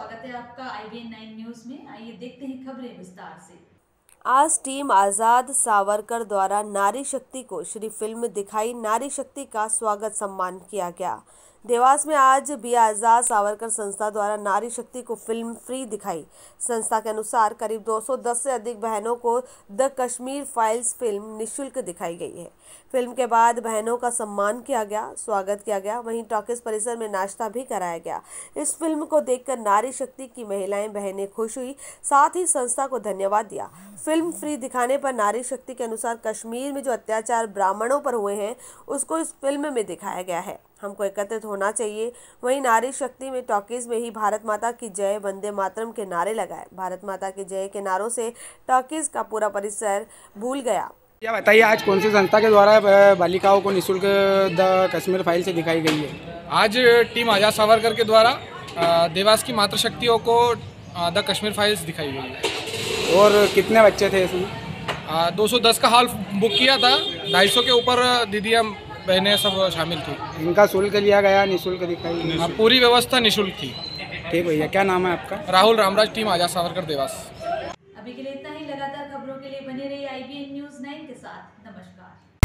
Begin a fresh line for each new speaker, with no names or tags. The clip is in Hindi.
आईबीएन नाइन न्यूज़ में। आइए देखते हैं खबरें विस्तार से।
आज टीम आज़ाद सावरकर द्वारा नारी शक्ति को श्री फ़िल्म दिखाई, नारी शक्ति का स्वागत सम्मान किया गया। देवास में आज बी आज़ाद सावरकर संस्था द्वारा नारी शक्ति को फ़िल्म फ्री दिखाई। संस्था के अनुसार करीब 210 से अधिक बहनों को द कश्मीर फाइल्स फ़िल्म निशुल्क दिखाई गई है। फ़िल्म के बाद बहनों का सम्मान किया गया, स्वागत किया गया, वहीं टॉकिस परिसर में नाश्ता भी कराया गया। इस फ़िल्म को देखकर नारी शक्ति की महिलाएँ बहनें खुश हुई, साथ ही संस्था को धन्यवाद दिया। फ़िल्म फ्री दिखाने पर नारी शक्ति के अनुसार कश्मीर में जो अत्याचार ब्राह्मणों पर हुए हैं, उसको इस फ़िल्म में दिखाया गया है। हमको एकत्रित होना चाहिए। वहीं नारी शक्ति में टॉकीज में ही भारत माता की जय वंदे मातरम के नारे लगाए। भारत माता की जय के नारों से टॉकीज का पूरा परिसर भूल गया।
क्या बताइए आज कौन सी संस्था के द्वारा बालिकाओं को निशुल्क द कश्मीर फ़ाइल से दिखाई गई है?
आज टीम आज़ाद सावरकर के द्वारा देवास की मातृशक्तियों को द कश्मीर फाइल्स दिखाई गई है।
और कितने बच्चे थे इसमें?
दो सौ दस का हॉल बुक किया था। ढाई सौ के ऊपर दीदियाँ बहनें सब शामिल थी।
इनका शुल्क लिया गया निःशुल्क दिखाई। हाँ,
पूरी व्यवस्था निःशुल्क थी।
ठीक भैया क्या नाम है आपका?
राहुल रामराज टीम आज़ाद सावरकर देवास।
अभी के लिए इतना ही। लगातार खबरों के लिए बने रही आई न्यूज़ नाइन के साथ। नमस्कार।